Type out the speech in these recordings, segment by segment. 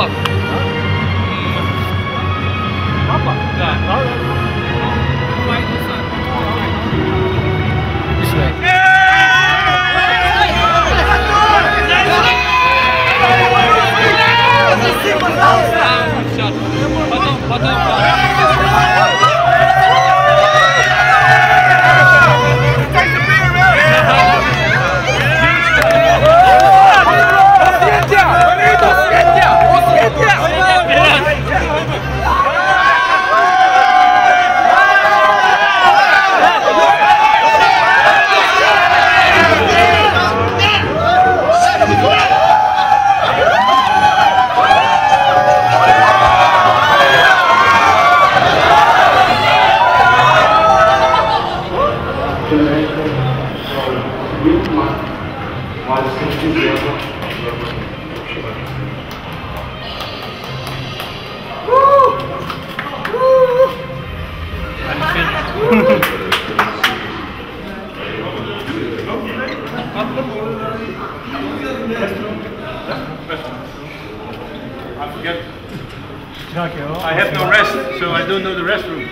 Салам. I. I have no rest, so I don't know the restroom.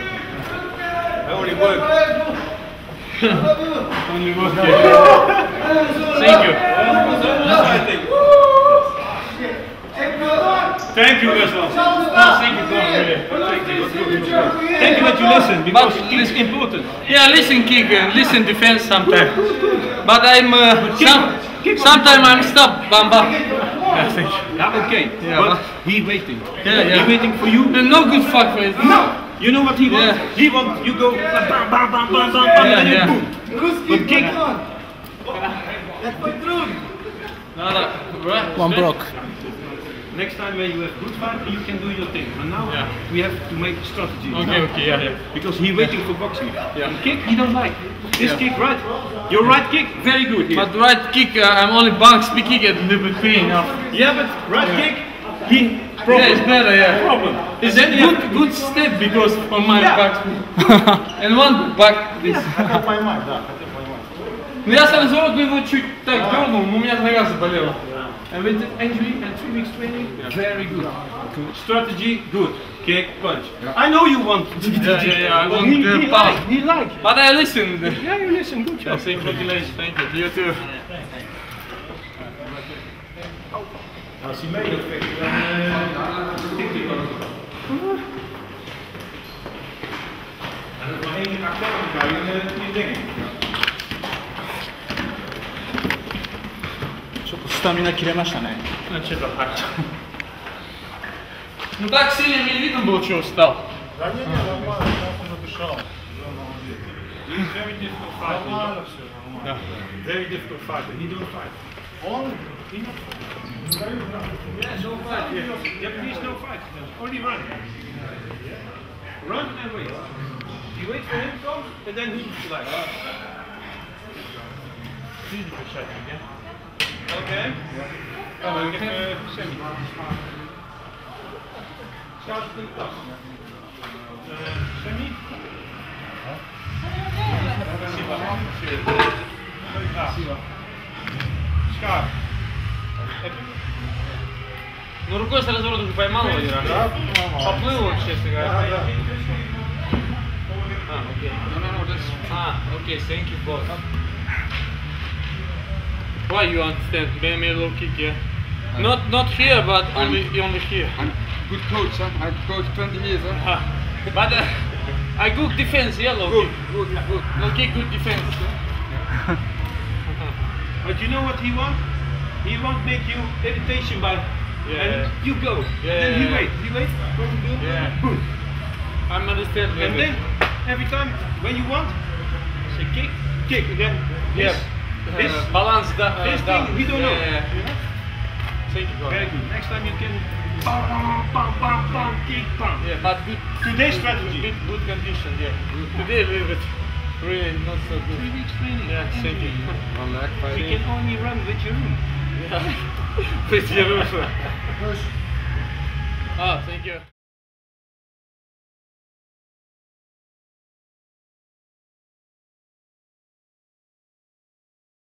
I only work only work. Thank you. That's what I think. Thank you, Westland. No, thank you, God, really. Thank you. Thank you that you listen, because But it is important. Yeah, listen kick, uh, listen defense sometimes. But I'm uh, some, sometimes I'm stop, Bamba. Yeah, thank you. Yeah, okay. Yeah, but but- he waiting. Yeah, yeah. He waiting for you. No good fuck for it. No. You know what he wants? Yeah. He wants you go bam bam bam bam bam bam Yeah, and then yeah. boom. But kick. No, no, right. One block. Next time when you have good fight, you can do your thing. But now Yeah. we have to make strategy. Okay, okay, yeah, yeah. Because he waiting for boxing. Yeah. And kick he don't like. This Yeah. kick right. Your right kick very good here. But right kick, uh, I'm only bounce kicking it a little bit free enough. yeah, but right Yeah. kick he problem. Yeah, it's better, yeah. Problem. It's And a then you good, good step because on my Yeah. back. and one back this. Ну я сам золот его чуть так дернул, у меня нога заболела. And with the injury and three weeks training, very good. Strategy, good. Kick, punch. I know you want. Yeah, yeah, yeah, I But want he, the he power. like, he like. But I listened. Yeah, you listen, good Yeah, job. same congratulations, thank you. You too. Als hij mee wil vechten, dan eh, tikt hij wel. En dat is maar één akkoord bij je, je ding. ちょっとスタミナ切れましたね。 Ну что-то так. Ну так сильно не видно было, что устал. He's very difficult fighter. Да. Very difficult fighter. He don't fight. He not fight. Yeah, no fight. Yeah. Japanese no fight. Only run. Run and wait. You wait for him to come, and then he like. Okay. Oh, dan heb je Sammy. Staat in de tas. Eh, Sammy? Schaar. Heb je? Ну рукой с разворота уже поймал его один раз. Поплыл он, честно говоря. А, окей. No, no, no, that's... Ah, okay, thank you both. Why you understand? Maybe a low kick, yeah. Not not here, but only only here. I'm good coach, huh? I've coached 20 years, huh? Ah, but uh, I good defense, yeah, low Good, kick. good, good. Low kick, good defense. But you know what he wants? He want make you irritation by Yeah. and you go. Yeah, and then he yeah, wait. He wait. What you do? Yeah. Boom. I'm understand. And then every time when you want, say kick, kick. And then yeah. this, Uh, balance that uh, this down. thing we don't know. Yeah, yeah. Thank you, God. Very good. Next time you can bam bam bam bam kick bam. Yeah, but good. Today's strategy. Good, good condition, yeah. Today a little bit, really not so good. Three weeks training. Yeah, thank you. One leg You fight. can only run with your room. Yeah. Pretty rough. Ah, thank you.